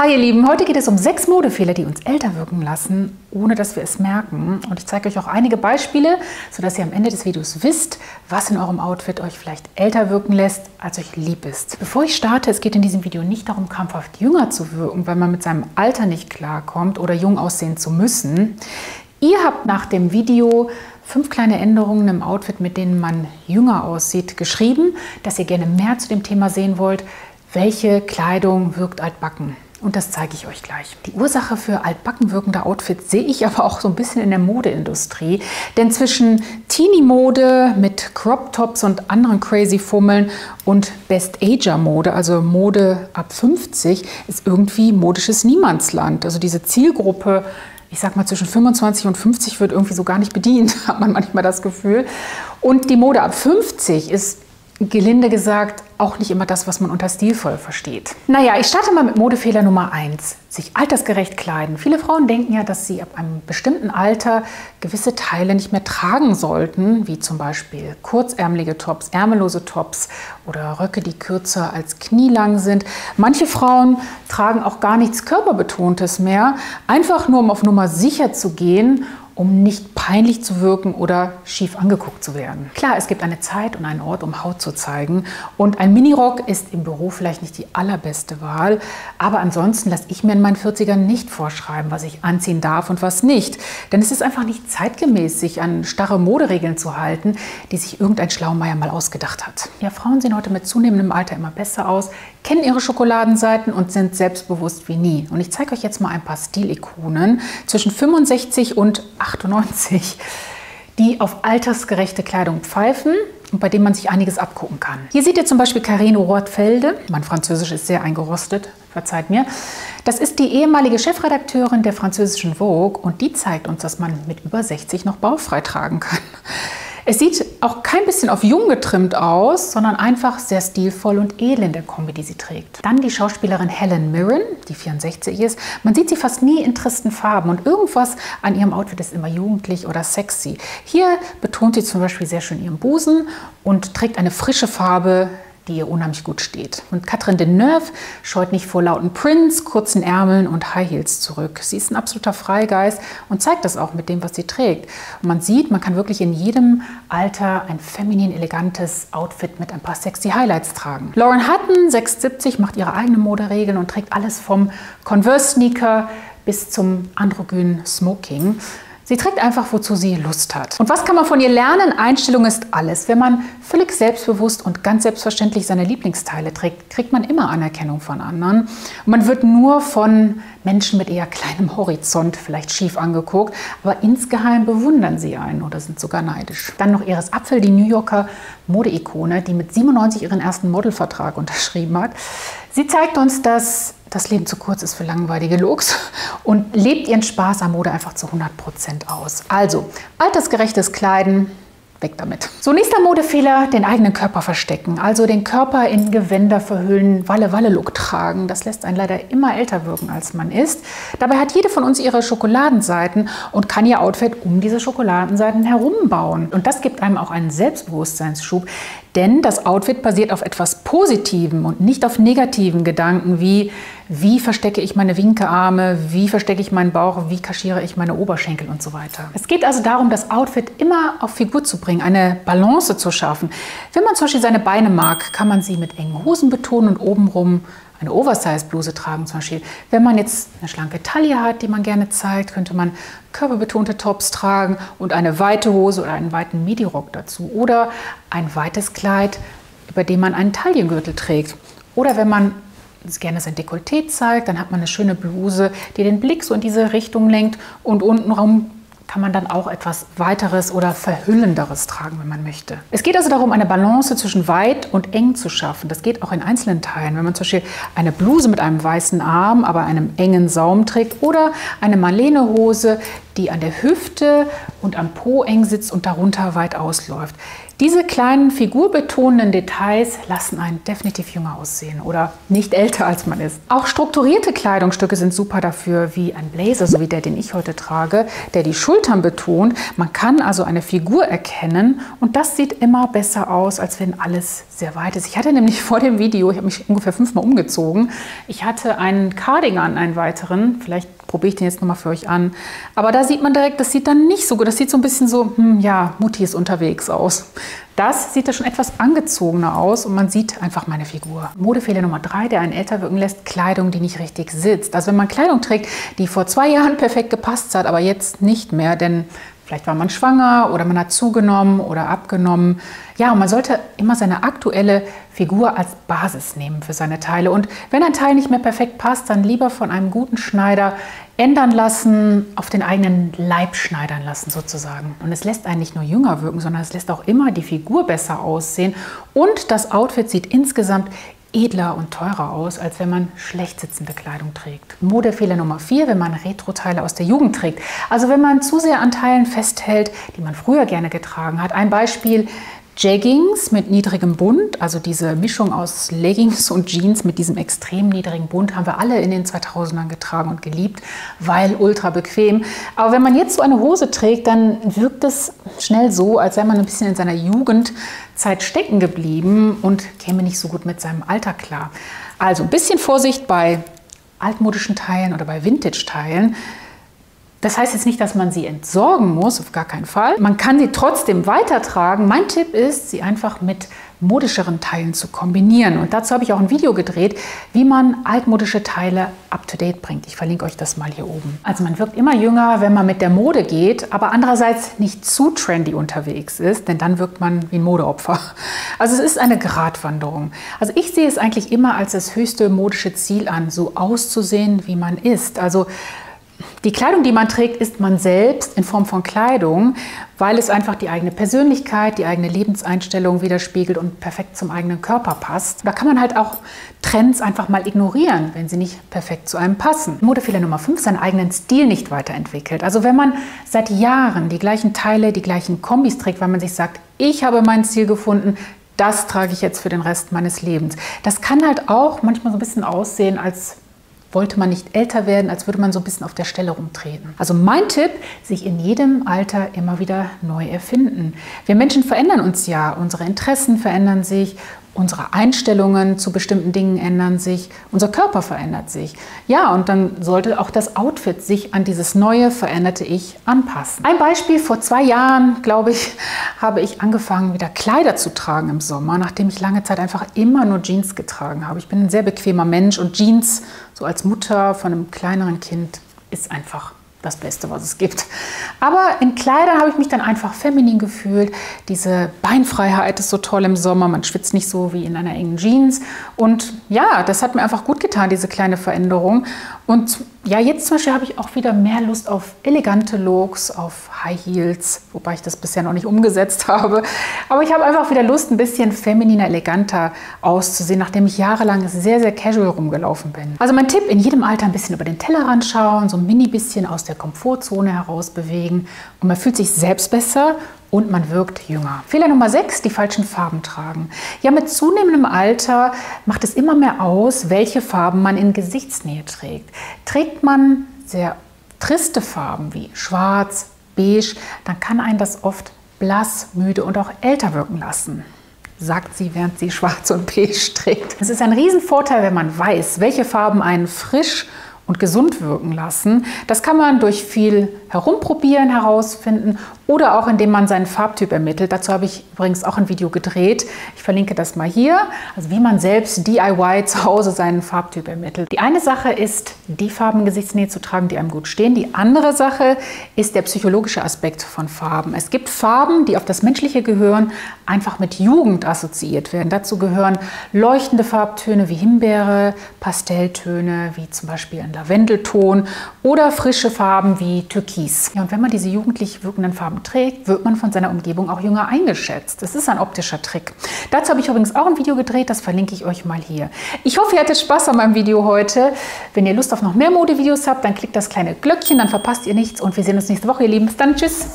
Hi ihr Lieben, heute geht es um sechs Modefehler, die uns älter wirken lassen, ohne dass wir es merken. Und ich zeige euch auch einige Beispiele, sodass ihr am Ende des Videos wisst, was in eurem Outfit euch vielleicht älter wirken lässt, als euch lieb ist. Bevor ich starte, es geht in diesem Video nicht darum, krampfhaft jünger zu wirken, weil man mit seinem Alter nicht klarkommt oder jung aussehen zu müssen. Ihr habt nach dem Video fünf kleine Änderungen im Outfit, mit denen man jünger aussieht, geschrieben, dass ihr gerne mehr zu dem Thema sehen wollt. Welche Kleidung wirkt altbacken? Und das zeige ich euch gleich. Die Ursache für altbacken wirkende Outfits sehe ich aber auch so ein bisschen in der Modeindustrie. Denn zwischen Teenie-Mode mit Crop-Tops und anderen crazy Fummeln und Best-Ager-Mode, also Mode ab 50, ist irgendwie modisches Niemandsland. Also diese Zielgruppe, ich sag mal zwischen 25 und 50 wird irgendwie so gar nicht bedient, hat man manchmal das Gefühl. Und die Mode ab 50 ist gelinde gesagt auch nicht immer das, was man unter stilvoll versteht. Naja, ich starte mal mit Modefehler Nummer 1. Sich altersgerecht kleiden. Viele Frauen denken ja, dass sie ab einem bestimmten Alter gewisse Teile nicht mehr tragen sollten, wie zum Beispiel kurzärmelige Tops, ärmellose Tops oder Röcke, die kürzer als knielang sind. Manche Frauen tragen auch gar nichts Körperbetontes mehr, einfach nur um auf Nummer sicher zu gehen um nicht peinlich zu wirken oder schief angeguckt zu werden. Klar, es gibt eine Zeit und einen Ort, um Haut zu zeigen. Und ein Minirock ist im Büro vielleicht nicht die allerbeste Wahl. Aber ansonsten lasse ich mir in meinen 40ern nicht vorschreiben, was ich anziehen darf und was nicht. Denn es ist einfach nicht zeitgemäß, sich an starre Moderegeln zu halten, die sich irgendein Schlaumeier mal ausgedacht hat. Ja, Frauen sehen heute mit zunehmendem Alter immer besser aus, kennen ihre Schokoladenseiten und sind selbstbewusst wie nie. Und ich zeige euch jetzt mal ein paar Stilikonen zwischen 65 und 98, die auf altersgerechte Kleidung pfeifen und bei denen man sich einiges abgucken kann. Hier seht ihr zum Beispiel Carino Rothfelde. Mein Französisch ist sehr eingerostet, verzeiht mir. Das ist die ehemalige Chefredakteurin der französischen Vogue und die zeigt uns, dass man mit über 60 noch bauchfrei tragen kann. Es sieht auch kein bisschen auf jung getrimmt aus, sondern einfach sehr stilvoll und edel in der Kombi, die sie trägt. Dann die Schauspielerin Helen Mirren, die 64 ist. Man sieht sie fast nie in tristen Farben und irgendwas an ihrem Outfit ist immer jugendlich oder sexy. Hier betont sie zum Beispiel sehr schön ihren Busen und trägt eine frische Farbe, die ihr unheimlich gut steht. Und Catherine Deneuve scheut nicht vor lauten Prints, kurzen Ärmeln und High Heels zurück. Sie ist ein absoluter Freigeist und zeigt das auch mit dem, was sie trägt. Und man sieht, man kann wirklich in jedem Alter ein feminin elegantes Outfit mit ein paar sexy Highlights tragen. Lauren Hutton, 670, macht ihre eigenen Moderegeln und trägt alles vom Converse-Sneaker bis zum androgynen Smoking. Sie trägt einfach, wozu sie Lust hat. Und was kann man von ihr lernen? Einstellung ist alles. Wenn man völlig selbstbewusst und ganz selbstverständlich seine Lieblingsteile trägt, kriegt man immer Anerkennung von anderen. Und man wird nur von Menschen mit eher kleinem Horizont vielleicht schief angeguckt, aber insgeheim bewundern sie einen oder sind sogar neidisch. Dann noch Iris Apfel, die New Yorker Modeikone, die mit 97 ihren ersten Modelvertrag unterschrieben hat. Sie zeigt uns, dass das Leben zu kurz ist für langweilige Looks und lebt ihren Spaß am Mode einfach zu 100% aus. Also, altersgerechtes Kleiden, weg damit. So, nächster Modefehler, den eigenen Körper verstecken. Also den Körper in Gewänder verhüllen, Walle-Walle-Look tragen. Das lässt einen leider immer älter wirken, als man ist. Dabei hat jede von uns ihre Schokoladenseiten und kann ihr Outfit um diese Schokoladenseiten herum bauen. Und das gibt einem auch einen Selbstbewusstseinsschub, denn das Outfit basiert auf etwas Positivem und nicht auf negativen Gedanken wie, wie verstecke ich meine Winkearme, wie verstecke ich meinen Bauch, wie kaschiere ich meine Oberschenkel und so weiter. Es geht also darum, das Outfit immer auf Figur zu bringen, eine Balance zu schaffen. Wenn man zum Beispiel seine Beine mag, kann man sie mit engen Hosen betonen und obenrum eine Oversize-Bluse tragen zum Beispiel. Wenn man jetzt eine schlanke Taille hat, die man gerne zeigt, könnte man körperbetonte Tops tragen und eine weite Hose oder einen weiten Midi-Rock dazu. Oder ein weites Kleid, über dem man einen Taillengürtel trägt. Oder wenn man gerne sein Dekolleté zeigt, dann hat man eine schöne Bluse, die den Blick so in diese Richtung lenkt und untenrum kann man dann auch etwas weiteres oder verhüllenderes tragen, wenn man möchte. Es geht also darum, eine Balance zwischen weit und eng zu schaffen. Das geht auch in einzelnen Teilen. Wenn man zum Beispiel eine Bluse mit einem weißen Arm, aber einem engen Saum trägt oder eine Marlene-Hose, die an der Hüfte und am Po eng sitzt und darunter weit ausläuft. Diese kleinen figurbetonenden Details lassen einen definitiv jünger aussehen oder nicht älter als man ist. Auch strukturierte Kleidungsstücke sind super dafür, wie ein Blazer, so wie der, den ich heute trage, der die Schultern betont. Man kann also eine Figur erkennen und das sieht immer besser aus, als wenn alles sehr weit ist. Ich hatte nämlich vor dem Video, ich habe mich ungefähr fünfmal umgezogen, ich hatte einen Cardigan, einen weiteren, vielleicht probiere ich den jetzt nochmal für euch an. Aber da sieht man direkt, das sieht dann nicht so gut. Das sieht so ein bisschen so, hm, ja, Mutti ist unterwegs aus. Das sieht da schon etwas angezogener aus und man sieht einfach meine Figur. Modefehler Nummer drei, der einen älter wirken lässt, Kleidung, die nicht richtig sitzt. Also wenn man Kleidung trägt, die vor zwei Jahren perfekt gepasst hat, aber jetzt nicht mehr, denn Vielleicht war man schwanger oder man hat zugenommen oder abgenommen. Ja, und man sollte immer seine aktuelle Figur als Basis nehmen für seine Teile. Und wenn ein Teil nicht mehr perfekt passt, dann lieber von einem guten Schneider ändern lassen, auf den eigenen Leib schneidern lassen sozusagen. Und es lässt einen nicht nur jünger wirken, sondern es lässt auch immer die Figur besser aussehen. Und das Outfit sieht insgesamt edler und teurer aus, als wenn man schlecht sitzende Kleidung trägt. Modefehler Nummer 4, wenn man Retro-Teile aus der Jugend trägt. Also wenn man zu sehr an Teilen festhält, die man früher gerne getragen hat. Ein Beispiel, Jeggings mit niedrigem Bund, also diese Mischung aus Leggings und Jeans mit diesem extrem niedrigen Bund, haben wir alle in den 2000ern getragen und geliebt, weil ultra bequem. Aber wenn man jetzt so eine Hose trägt, dann wirkt es schnell so, als sei man ein bisschen in seiner Jugendzeit stecken geblieben und käme nicht so gut mit seinem Alter klar. Also ein bisschen Vorsicht bei altmodischen Teilen oder bei Vintage-Teilen. Das heißt jetzt nicht, dass man sie entsorgen muss, auf gar keinen Fall. Man kann sie trotzdem weitertragen. Mein Tipp ist, sie einfach mit modischeren Teilen zu kombinieren. Und dazu habe ich auch ein Video gedreht, wie man altmodische Teile up-to-date bringt. Ich verlinke euch das mal hier oben. Also man wirkt immer jünger, wenn man mit der Mode geht, aber andererseits nicht zu trendy unterwegs ist, denn dann wirkt man wie ein Modeopfer. Also es ist eine Gratwanderung. Also ich sehe es eigentlich immer als das höchste modische Ziel an, so auszusehen, wie man ist. Also die Kleidung, die man trägt, ist man selbst in Form von Kleidung, weil es einfach die eigene Persönlichkeit, die eigene Lebenseinstellung widerspiegelt und perfekt zum eigenen Körper passt. Da kann man halt auch Trends einfach mal ignorieren, wenn sie nicht perfekt zu einem passen. Modefehler Nummer 5, seinen eigenen Stil nicht weiterentwickelt. Also wenn man seit Jahren die gleichen Teile, die gleichen Kombis trägt, weil man sich sagt, ich habe meinen Stil gefunden, das trage ich jetzt für den Rest meines Lebens. Das kann halt auch manchmal so ein bisschen aussehen, als wollte man nicht älter werden, als würde man so ein bisschen auf der Stelle rumtreten. Also mein Tipp, sich in jedem Alter immer wieder neu erfinden. Wir Menschen verändern uns ja, unsere Interessen verändern sich, unsere Einstellungen zu bestimmten Dingen ändern sich, unser Körper verändert sich. Ja, und dann sollte auch das Outfit sich an dieses neue, veränderte Ich anpassen. Ein Beispiel, vor zwei Jahren, glaube ich, habe ich angefangen, wieder Kleider zu tragen im Sommer, nachdem ich lange Zeit einfach immer nur Jeans getragen habe. Ich bin ein sehr bequemer Mensch und Jeans, so als Mutter von einem kleineren Kind, ist einfach das Beste, was es gibt. Aber in Kleidern habe ich mich dann einfach feminin gefühlt. Diese Beinfreiheit ist so toll im Sommer. Man schwitzt nicht so wie in einer engen Jeans. Und ja, das hat mir einfach gut getan, diese kleine Veränderung. Und ja, jetzt zum Beispiel habe ich auch wieder mehr Lust auf elegante Looks, auf High Heels, wobei ich das bisher noch nicht umgesetzt habe. Aber ich habe einfach wieder Lust, ein bisschen femininer, eleganter auszusehen, nachdem ich jahrelang sehr, sehr casual rumgelaufen bin. Also mein Tipp, in jedem Alter ein bisschen über den Tellerrand schauen, so ein mini bisschen aus der Komfortzone heraus bewegen und man fühlt sich selbst besser und man wirkt jünger. Fehler Nummer 6, die falschen Farben tragen. Ja, mit zunehmendem Alter macht es immer mehr aus, welche Farben man in Gesichtsnähe trägt. Trägt man sehr triste Farben wie schwarz, beige, dann kann einen das oft blass, müde und auch älter wirken lassen sagt sie, während sie schwarz und beige trägt. Es ist ein Riesenvorteil, wenn man weiß, welche Farben einen frisch und gesund wirken lassen. Das kann man durch viel Herumprobieren herausfinden oder auch indem man seinen Farbtyp ermittelt. Dazu habe ich übrigens auch ein Video gedreht. Ich verlinke das mal hier. Also wie man selbst DIY zu Hause seinen Farbtyp ermittelt. Die eine Sache ist, die Farben Gesichtsnähe zu tragen, die einem gut stehen. Die andere Sache ist der psychologische Aspekt von Farben. Es gibt Farben, die auf das menschliche Gehirn einfach mit Jugend assoziiert werden. Dazu gehören leuchtende Farbtöne wie Himbeere, Pastelltöne wie zum Beispiel ein Lavendelton oder frische Farben wie Türkis Türkis. Ja, und wenn man diese jugendlich wirkenden Farben trägt, wird man von seiner Umgebung auch jünger eingeschätzt. Das ist ein optischer Trick. Dazu habe ich übrigens auch ein Video gedreht, das verlinke ich euch mal hier. Ich hoffe, ihr hattet Spaß an meinem Video heute. Wenn ihr Lust auf noch mehr Modevideos habt, dann klickt das kleine Glöckchen, dann verpasst ihr nichts und wir sehen uns nächste Woche, ihr Lieben. Bis dann, tschüss!